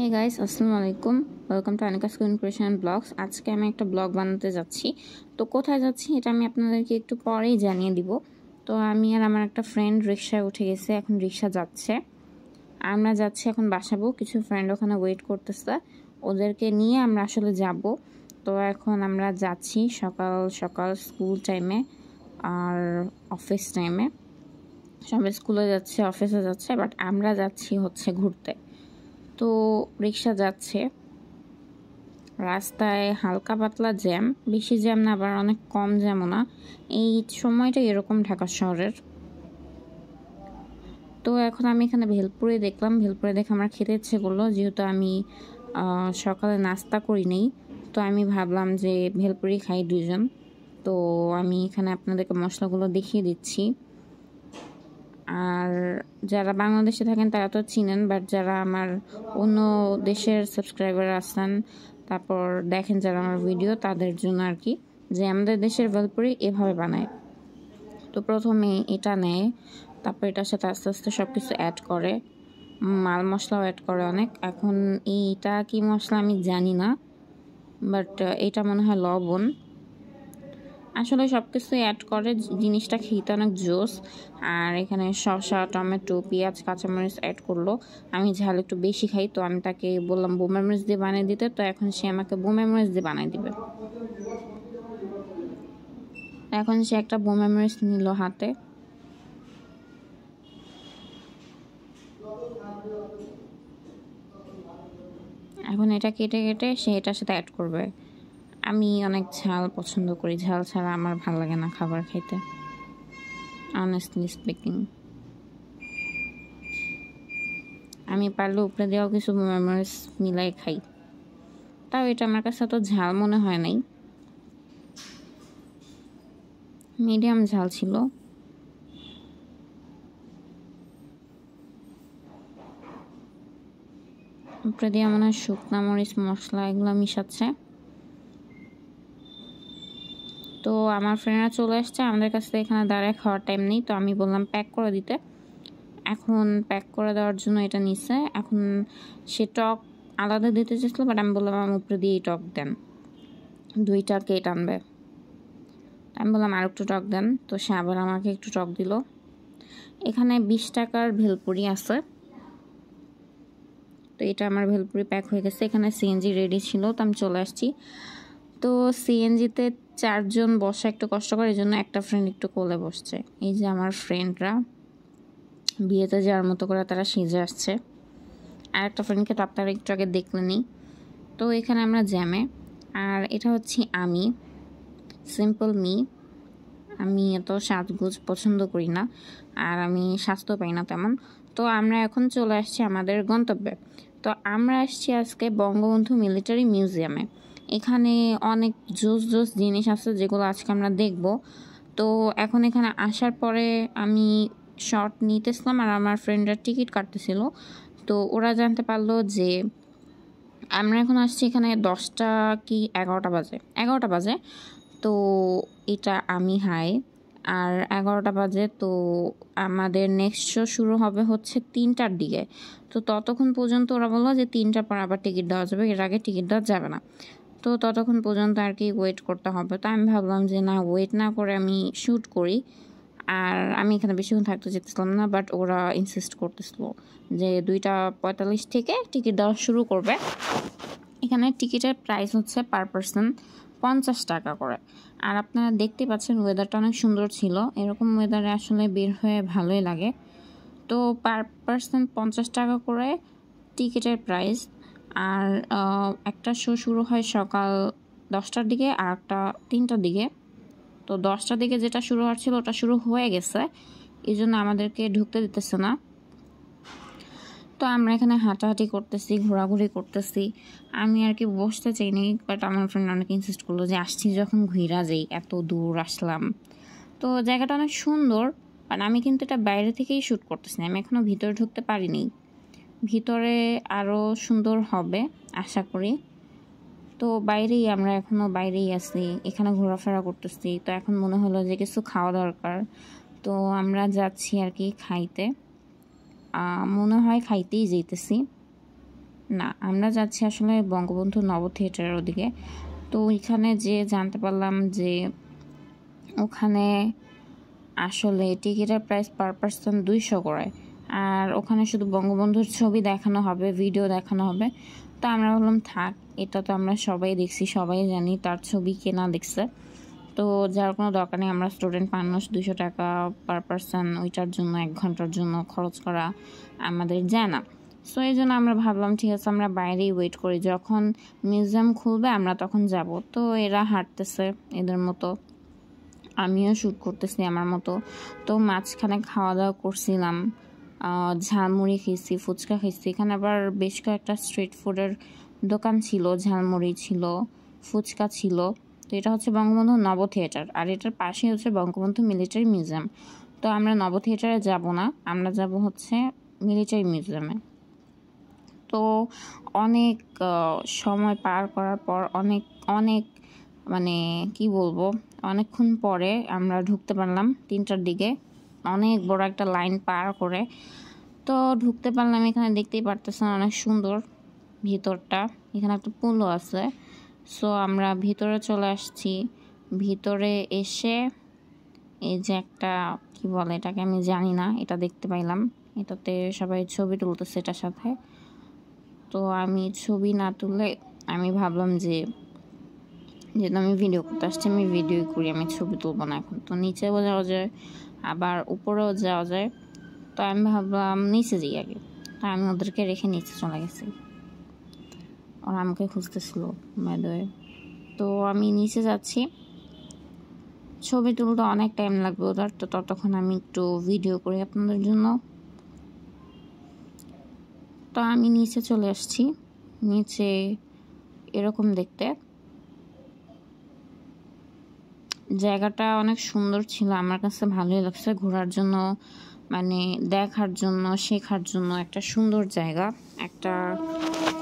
হে guys আসসালামু আলাইকুম welcome to Anika school creation blogs আজকে আমি একটা ব্লগ বানাতে যাচ্ছি। তো কোথায় যাচ্ছি এটা আমি আপনাদেরকে একটু পরেই জানিয়ে দিব। তো আমি আর আমার একটা ফ্রেন্ড রিক্সায় উঠে গেছে, এখন রিক্সা যাচ্ছে। আমরা যাচ্ছি এখন বাসাবো কিছু ফ্রেন্ড ওখানে ওয়েট করতেছে। ওদেরকে নিয়ে আমরা আসলে যাব। তো এখন আমরা যাচ্ছি সকাল সকাল স্কুল টাইমে আর অফিস টাইমে সবাই স্কুলে যাচ্ছে অফিসে যাচ্ছে বাট আমরা যাচ্ছি হচ্ছে ঘুরতে। তো রিক্সা যাচ্ছে। রাস্তায় হালকা পাতলা জ্যাম, বেশি জ্যাম না, আবার অনেক কম জ্যামও না। এই সময়টা এরকম ঢাকা শহরের। তো এখন আমি এখানে ভেলপুরে দেখলাম। ভেলপুরে দেখে আমার খেতে ইচ্ছে করল, যেহেতু আমি সকালে নাস্তা করি নেই তো আমি ভাবলাম যে ভেলপুরি খাই দুজন তো আমি এখানে আপনাদেরকে মশলাগুলো দেখিয়ে দিচ্ছি। আর যারা বাংলাদেশে থাকেন তারা তো চিনেন বাট যারা আমার অন্য দেশের সাবস্ক্রাইবার আছেন, তারপর দেখেন যারা আমার ভিডিও তাদের জন্য আর কি যে আমাদের দেশের ভেলপুরি এভাবে বানায়। তো প্রথমে এটা নেয়, তারপর এটার সাথে আস্তে আস্তে সব কিছু অ্যাড করে, মাল মশলাও অ্যাড করে অনেক। এখন এইটা কি মশলা আমি জানি না বাট এটা মনে হয় লবণ। আসলে সব কিছু অ্যাড করে জিনিসটা খেতে অনেক জোস আর এখানে শসা, টমেটো, পেঁয়াজ, কাঁচামরিচ অ্যাড করল। আমি ঝাল একটু বেশি খাই, তো আমি তাকে বললাম, বোমা মরিচ দিয়ে বানিয়ে দিতে। তো এখন সে আমাকে বোমা মরিচ দিয়ে বানিয়ে দিবে। এখন সে একটা বোমা মরিচ নিল হাতে। এখন এটা কেটে কেটে সে এটার সাথে অ্যাড করবে। আমি অনেক ঝাল পছন্দ করি। ঝাল ছাড়া আমার ভালো লাগে না খাবার খাইতে। অনেস্টলি স্পিকিং আমি পারলে উপরে দেওয়াও কিছু মেমোরিজ মিলাই খাই। তাও এটা আমার কাছে তো ঝাল মনে হয় নাই। মিডিয়াম ঝাল ছিল। উপরে দিয়ে মনে হয় শুকনা মরিচ মশলা এগুলো মিশাচ্ছে। তো আমার ফ্রেন্ডরা চলে আসছে, আমাদের কাছে এখানে দাঁড়ায় খাওয়ার টাইম নেই, তো আমি বললাম প্যাক করে দিতে। এখন প্যাক করে দেওয়ার জন্য এটা নিছে। এখন সে টক আলাদা দিতে চেয়েছিলো বাট আমি বললাম, আমার উপরে দিয়েই টক দেন। দুইটা কে টানবে আমি বললাম, আর একটু টক দেন। তো সে আবার আমাকে একটু টক দিল। এখানে বিশ টাকার ভেলপুরি আছে। তো এটা আমার ভেলপুরি প্যাক হয়ে গেছে। এখানে সিএনজি রেডি ছিল, তো আমি চলে আসছি। তো সিএনজিতে চারজন বসা একটু কষ্ট করে এই জন্য একটা ফ্রেন্ড একটু কোলে বসছে। এই যে আমার ফ্রেন্ডরা বিয়েতে যাওয়ার মতো করে তারা সেজে আসছে। আর একটা ফ্রেন্ডকে তো আপনারা একটু আগে দেখলেনি তো এখানে আমরা জ্যামে আর এটা হচ্ছে আমি সিম্পল মি আমি এত সাজগোজ পছন্দ করি না, আর আমি স্বাস্থ্য পাই না তেমন। তো আমরা এখন চলে আসছি আমাদের গন্তব্যে। তো আমরা আসছি আজকে বঙ্গবন্ধু মিলিটারি মিউজিয়ামে এখানে অনেক জোস জোস জিনিস আছে যেগুলো আজকে আমরা দেখব। তো এখন এখানে আসার পরে আমি শর্ট নিতেছিলাম আর আমার ফ্রেন্ডরা টিকিট কাটতেছিল। তো ওরা জানতে পারল যে আমরা এখন আসছি এখানে দশটা কি এগারোটা বাজে। এগারোটা বাজে। তো এটা আমি, হাই। আর এগারোটা বাজে তো আমাদের নেক্সট শো শুরু হবে হচ্ছে তিনটার দিকে। তো ততক্ষণ পর্যন্ত ওরা বলল যে তিনটার পর আবার টিকিট দেওয়া যাবে। এর আগে টিকিট দেওয়া যাবে না। তো ততক্ষণ পর্যন্ত আর কি ওয়েট করতে হবে। তো আমি ভাবলাম যে না ওয়েট না করে আমি শ্যুট করি। আর আমি এখানে বেশিক্ষণ থাকতে যেতেছিলাম না বাট ওরা ইনসিস্ট করতেছিল যে দুইটা পঁয়তাল্লিশ থেকে টিকিট দেওয়া শুরু করবে। এখানে টিকিটের প্রাইস হচ্ছে পার পারসন পঞ্চাশ টাকা করে। আর আপনারা দেখতে পাচ্ছেন ওয়েদারটা অনেক সুন্দর ছিল। এরকম ওয়েদারে আসলে বের হয়ে ভালোই লাগে। তো পার পারসন পঞ্চাশ টাকা করে টিকিটের প্রাইস আর একটা শো শুরু হয় সকাল দশটার দিকে আর একটা তিনটার দিকে। তো দশটার দিকে যেটা শুরু হওয়ার ছিল ওটা শুরু হয়ে গেছে। এই জন্য আমাদেরকে ঢুকতে দিতেছে না। তো আমরা এখানে হাঁটাহাঁটি করতেছি, ঘোরাঘুরি করতেছি। আমি আর কি বসতে চাইনি বাট আমার ফ্রেন্ড অনেক ইনসিস্ট করল যে আসছি যখন ঘুরা যাই, এত দূর আসলাম। তো জায়গাটা অনেক সুন্দর আর আমি কিন্তু এটা বাইরে থেকেই শ্যুট করতেছি আমি এখনও ভিতরে ঢুকতে পারিনি। ভিতরে আরও সুন্দর হবে, আশা করি। তো বাইরেই আমরা এখনও বাইরেই আছি, এখানে ঘোরাফেরা করতেছি। তো এখন মনে হলো যে কিছু খাওয়া দরকার। তো আমরা যাচ্ছি আর কি খাইতে। মনে হয় খাইতেই যেতেছি না, আমরা যাচ্ছি আসলে বঙ্গবন্ধু নব থিয়েটারের ওদিকে। তো ওইখানে যে জানতে পারলাম যে ওখানে আসলে টিকিটের প্রাইস পার পার্সন দুইশো করে। আর ওখানে শুধু বঙ্গবন্ধুর ছবি দেখানো হবে ভিডিও দেখানো হবে। তো আমরা বললাম, থাক, এটা তো আমরা সবাই দেখছি, সবাই জানি তার ছবি কেনা দেখছে। তো যার কোনো দরকার নেই, আমরা স্টুডেন্ট মানুষ দুশো টাকা পার পার্সন ওইটার জন্য, এক ঘণ্টার জন্য খরচ করা আমাদের যায় না। সো এই জন্য আমরা ভাবলাম, ঠিক আছে, আমরা বাইরেই ওয়েট করি। যখন মিউজিয়াম খুলবে, আমরা তখন যাব। তো এরা হাঁটতেছে এদের মতো। আমিও শ্যুট করতেছি আমার মতো। তো মাঝখানে খাওয়া দাওয়া করছিলাম। ঝালমুড়ি খেয়েছি, ফুচকা খেয়েছি। এখানে আবার বেশ কয়েকটা স্ট্রিট ফুডের দোকান ছিল, ঝালমুড়ি ছিল, ফুচকা ছিল। তো এটা হচ্ছে বঙ্গবন্ধু নব থিয়েটার আর এটার পাশেই হচ্ছে বঙ্গবন্ধু মিলিটারি মিউজিয়াম তো আমরা নব থিয়েটারে যাব না, আমরা যাব হচ্ছে মিলিটারি মিউজিয়ামে তো অনেক সময় পার করার পর অনেক অনেক মানে কি বলব, অনেকক্ষণ পরে আমরা ঢুকতে পারলাম তিনটার দিকে। অনেক বড় একটা লাইন পার করে। তো ঢুকতে পারলাম এখানে, দেখতেই পারতেছেন অনেক সুন্দর ভিতরটা। এখানে একটা পুলও আছে। সো আমরা ভিতরে চলে আসছি। ভিতরে এসে এই যে একটা, কি বলে এটাকে আমি জানি না, এটা দেখতে পাইলাম। এটাতে সবাই ছবি তুলতেছে এটার সাথে। তো আমি ছবি না তুলে আমি ভাবলাম যে যেহেতু আমি ভিডিও করতে আসছি, আমি ভিডিও করি, আমি ছবি তুলবো না এখন। তো নিচেও যাওয়া যায়, আবার উপরেও যাওয়া যায়। তো আমি ভাবলাম নিচে যাই আগে। তো আমি ওদেরকে রেখে নিচে চলে গেছি। ওরা আমাকে খুঁজতেছিল মেদয়ে তো আমি নিচে যাচ্ছি। ছবি তুলতে অনেক টাইম লাগবে ওদের, তো ততক্ষণ আমি একটু ভিডিও করি আপনাদের জন্য। তো আমি নিচে চলে আসছি। নিচে এরকম দেখতে। জায়গাটা অনেক সুন্দর ছিল। আমার কাছে ভালোই লাগছে ঘোরার জন্য মানে দেখার জন্য, শেখার জন্য। একটা সুন্দর জায়গা, একটা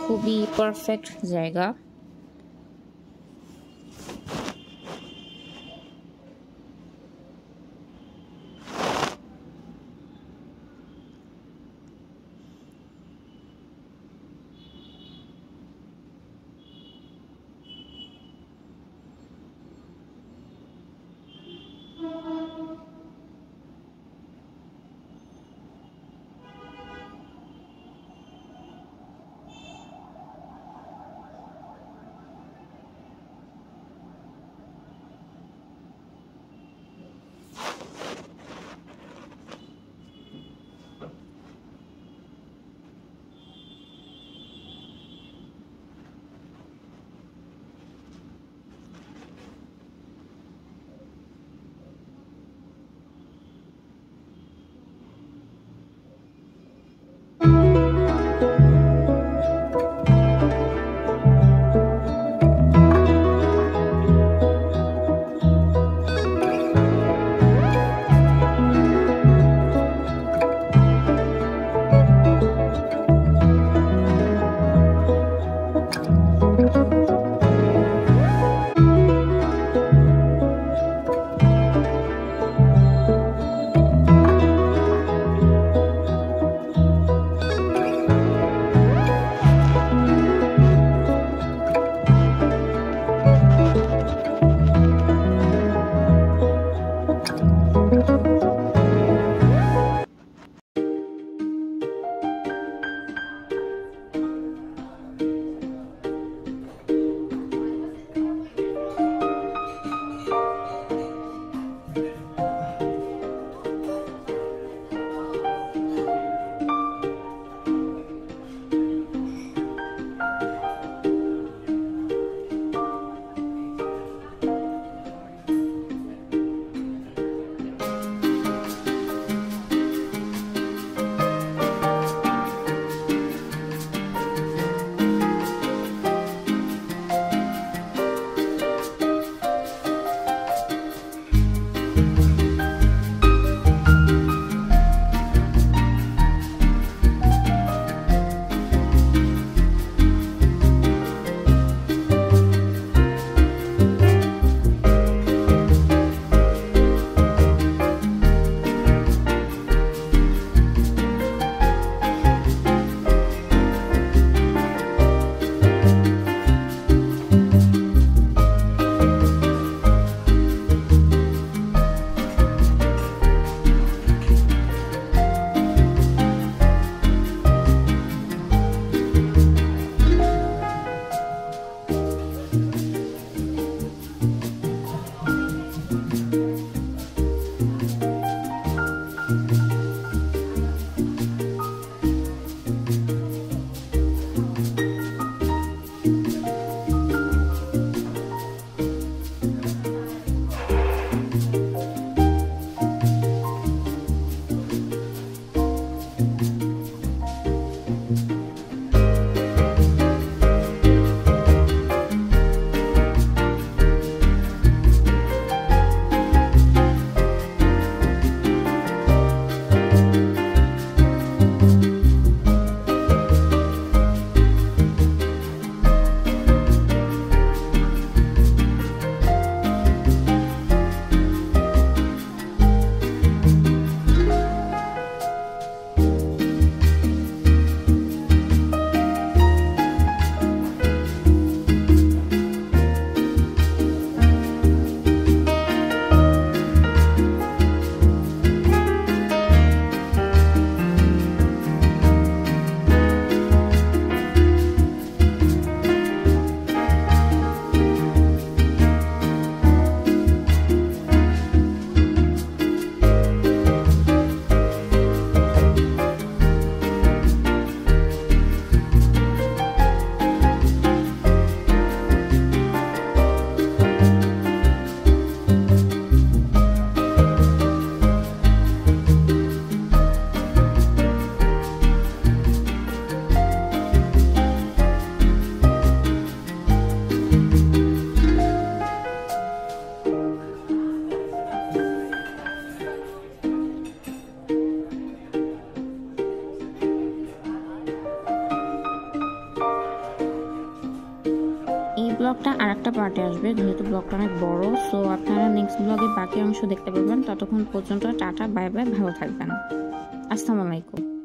খুবই পারফেক্ট জায়গা। পার্টে আসবে, যেহেতু ব্লগটা অনেক বড় সো আপনারা নেক্সট ব্লগে বাকি অংশ দেখতে পাবেন ততক্ষণ পর্যন্ত টাটা বাই বাই ভালো থাকবেন। আসসালামু আলাইকুম।